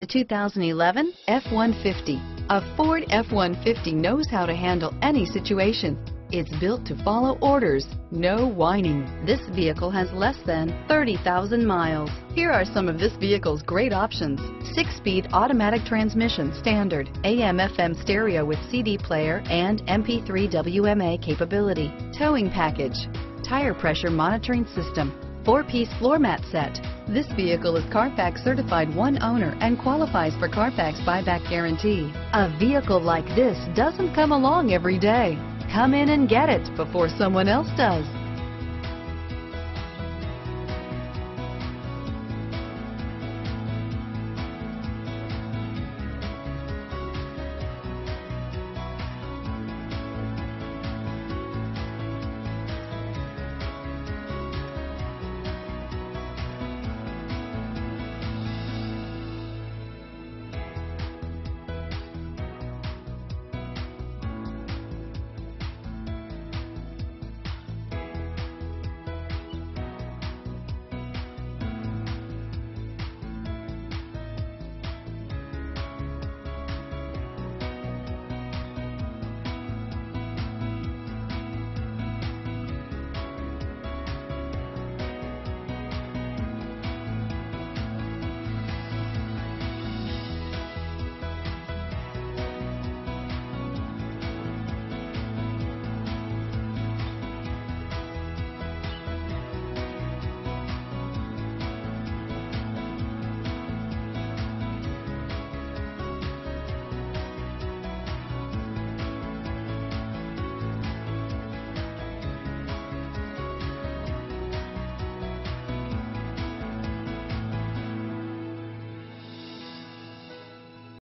The 2011 F-150. A Ford F-150 knows how to handle any situation. It's built to follow orders, no whining. This vehicle has less than 30,000 miles. Here are some of this vehicle's great options. Six-speed automatic transmission standard, AM FM stereo with CD player and MP3 WMA capability, towing package, tire pressure monitoring system, four-piece floor mat set. This vehicle is Carfax certified one owner and qualifies for Carfax buyback guarantee. A vehicle like this doesn't come along every day. Come in and get it before someone else does.